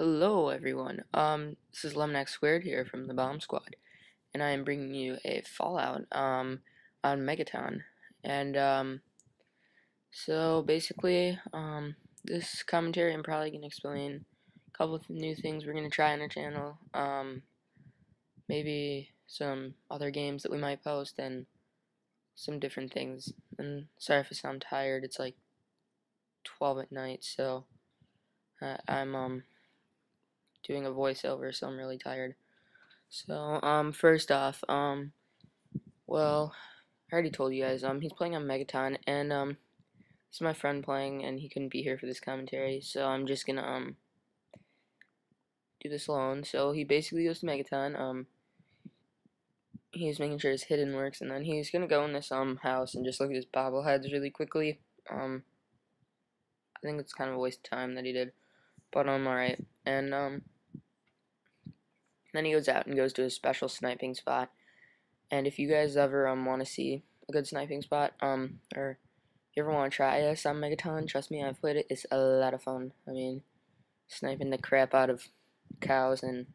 Hello everyone, um, this is Lemnax Squared here from the Bomb Squad, and I am bringing you a Fallout, um, on Megaton, and, um, so basically, um, this commentary I'm probably to explain a couple of new things we're to try on our channel, um, maybe some other games that we might post, and some different things, and sorry if I sound tired, it's like 12 at night, so, uh, I'm, um, doing a voiceover, so I'm really tired. So, um, first off, um, well, I already told you guys, um, he's playing on Megaton, and, um, this is my friend playing, and he couldn't be here for this commentary, so I'm just gonna, um, do this alone. So, he basically goes to Megaton, um, he's making sure his hidden works, and then he's gonna go in this, um, house and just look at his bobbleheads really quickly. Um, I think it's kind of a waste of time that he did, but, um, alright. And, um, then he goes out and goes to a special sniping spot. And if you guys ever um want to see a good sniping spot, um, or you ever want to try on Megaton, trust me, I've played it. It's a lot of fun. I mean, sniping the crap out of cows and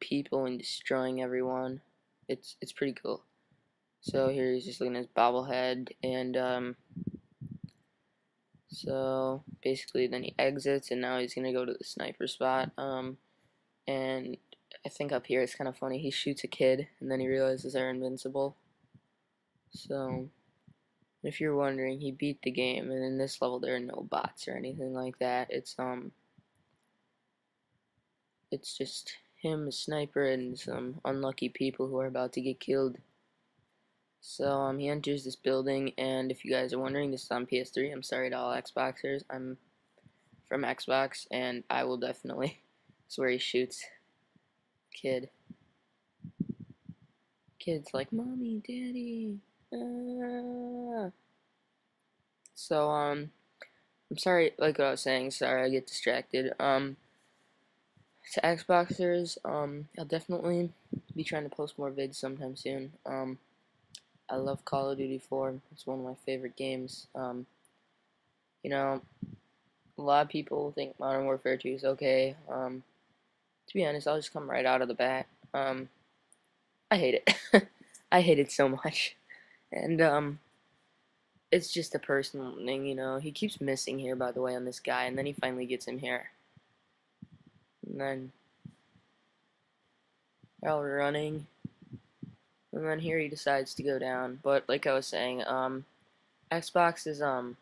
people and destroying everyone. It's it's pretty cool. So here he's just looking at his bobblehead, and um, so basically then he exits, and now he's gonna go to the sniper spot. Um, and I think up here it's kind of funny. He shoots a kid, and then he realizes they're invincible. So, if you're wondering, he beat the game, and in this level there are no bots or anything like that. It's um, it's just him, a sniper, and some unlucky people who are about to get killed. So um, he enters this building, and if you guys are wondering, this is on PS3. I'm sorry to all Xboxers. I'm from Xbox, and I will definitely. It's where he shoots kid. Kid's like, Mommy, Daddy. Ah. So, um, I'm sorry, like what I was saying, sorry I get distracted. Um, to Xboxers, um, I'll definitely be trying to post more vids sometime soon. Um, I love Call of Duty 4. It's one of my favorite games. Um, you know, a lot of people think Modern Warfare 2 is okay. Um, to be honest, I'll just come right out of the bat. Um, I hate it. I hate it so much. And, um, it's just a personal thing, you know. He keeps missing here, by the way, on this guy, and then he finally gets him here. And then, they're all running. And then here he decides to go down. But, like I was saying, um, Xbox is, um,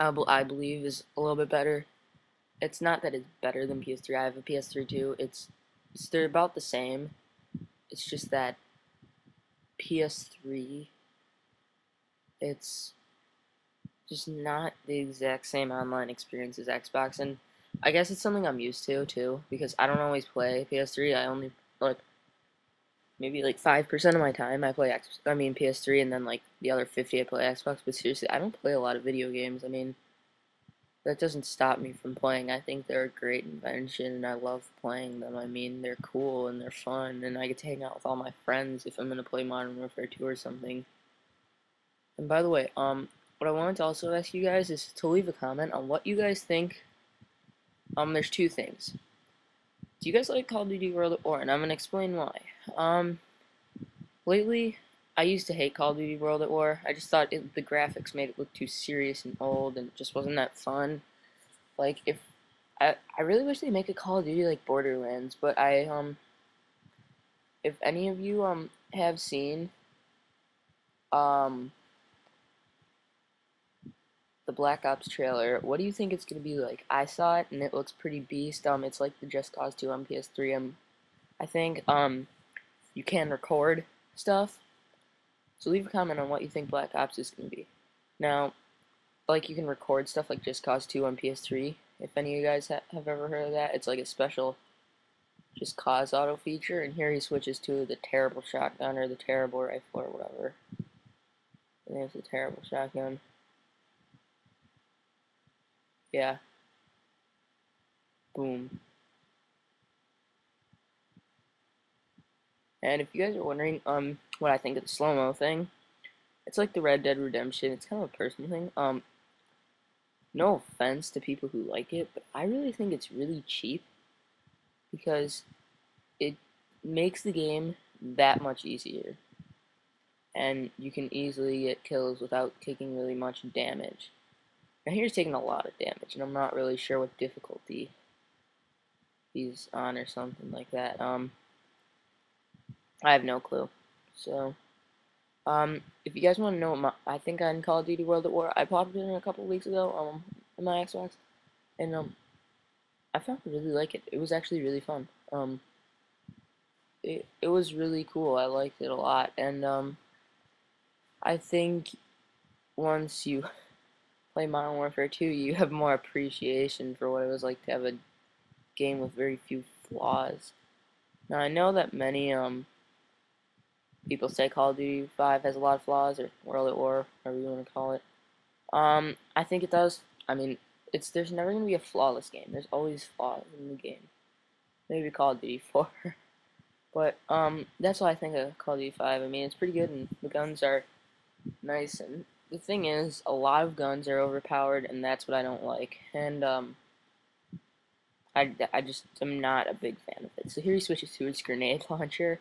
I believe is a little bit better it's not that it's better than PS3. I have a PS3 too. It's, it's they're about the same. It's just that PS3 it's just not the exact same online experience as Xbox and I guess it's something I'm used to too because I don't always play PS3. I only like maybe like 5% of my time I play X I mean PS3 and then like the other 50 I play Xbox, but seriously, I don't play a lot of video games. I mean, that doesn't stop me from playing. I think they're a great invention and I love playing them. I mean, they're cool and they're fun and I get to hang out with all my friends if I'm to play Modern Warfare 2 or something. And by the way, um, what I wanted to also ask you guys is to leave a comment on what you guys think. Um, there's two things. Do you guys like Call of Duty World at War? And I'm to explain why. Um, lately, I used to hate Call of Duty World at War. I just thought it, the graphics made it look too serious and old, and it just wasn't that fun. Like if I, I really wish they make a Call of Duty like Borderlands, but I um, if any of you um have seen um the Black Ops trailer, what do you think it's gonna be like? I saw it and it looks pretty beast. Um, it's like the Just Cause 2 on PS3. Um, I think um, you can record stuff so leave a comment on what you think Black Ops is going to be. Now, like you can record stuff like Just Cause 2 on PS3. If any of you guys ha have ever heard of that, it's like a special Just Cause auto feature. And here he switches to the terrible shotgun or the terrible rifle or whatever. Think it's a terrible shotgun. Yeah. Boom. And if you guys are wondering um what I think of the slow-mo thing, it's like the Red Dead Redemption. It's kind of a personal thing. Um, no offense to people who like it, but I really think it's really cheap because it makes the game that much easier. And you can easily get kills without taking really much damage. Now here's taking a lot of damage, and I'm not really sure what difficulty he's on or something like that. Um, I have no clue. So, um, if you guys want to know, my, I think on Call of Duty World at War, I popped it in a couple weeks ago um, on my Xbox, and um, I found really like it. It was actually really fun. Um, it it was really cool. I liked it a lot, and um, I think once you play Modern Warfare 2, you have more appreciation for what it was like to have a game with very few flaws. Now I know that many um people say Call of Duty 5 has a lot of flaws or World at War, whatever you want to call it. Um, I think it does. I mean, it's there's never gonna be a flawless game. There's always flaws in the game. Maybe Call of Duty 4. but um, that's why I think of Call of Duty 5. I mean, it's pretty good and the guns are nice and the thing is, a lot of guns are overpowered, and that's what I don't like. And um, I, I just am not a big fan of it. So here he switches to his grenade launcher,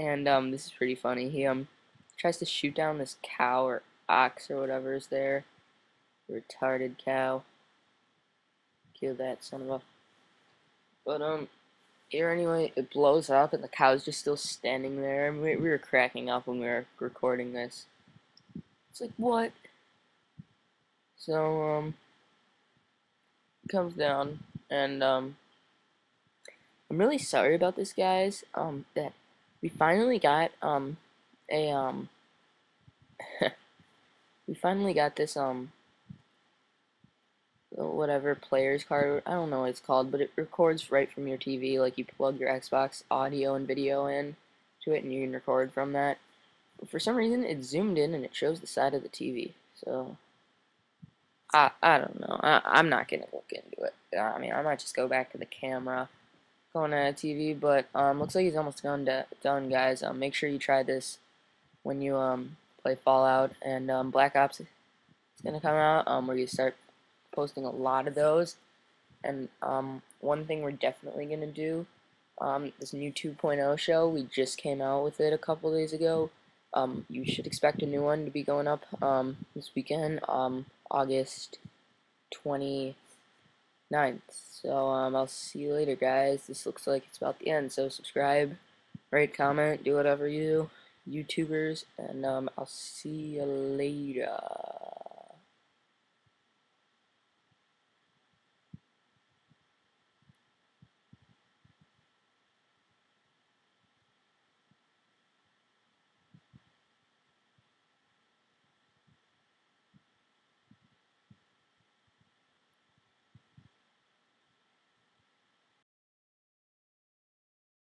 and um, this is pretty funny. He um tries to shoot down this cow or ox or whatever is there. Retarded cow. Kill that son of a. But um, here anyway, it blows up, and the cow's just still standing there. We, we were cracking up when we were recording this. It's like, what? So, um, comes down, and, um, I'm really sorry about this, guys, um, that we finally got, um, a, um, we finally got this, um, whatever player's card, I don't know what it's called, but it records right from your TV, like you plug your Xbox audio and video in to it, and you can record from that but for some reason it zoomed in and it shows the side of the TV. So I I don't know. I, I'm not gonna look into it. I mean, I might just go back to the camera going on a TV. But um, looks like he's almost done, done, guys. Um, make sure you try this when you um play Fallout and um, Black Ops. is gonna come out. Um, where you start posting a lot of those. And um, one thing we're definitely gonna do. Um, this new 2.0 show, we just came out with it a couple days ago. Um, you should expect a new one to be going up um, this weekend, um, August 29th. So um, I'll see you later, guys. This looks like it's about the end. So subscribe, rate, comment, do whatever you do, YouTubers, and um, I'll see you later.